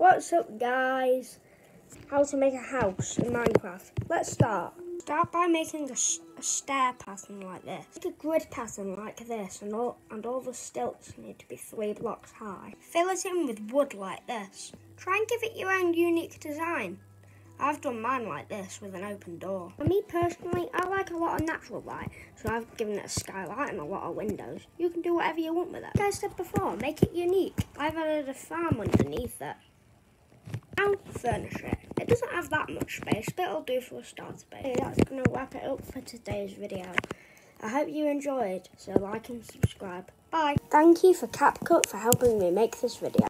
What's up guys? How to make a house in Minecraft. Let's start. Start by making a stair pattern like this. Make a grid pattern like this and all, and all the stilts need to be three blocks high. Fill it in with wood like this. Try and give it your own unique design. I've done mine like this with an open door. For me personally, I like a lot of natural light, so I've given it a skylight and a lot of windows. You can do whatever you want with it. Like I said before, make it unique. I've added a farm underneath it. Now furnish it. It doesn't have that much space, but it'll do for a start space. Okay, that's going to wrap it up for today's video. I hope you enjoyed, so like and subscribe. Bye. Thank you for CapCut for helping me make this video.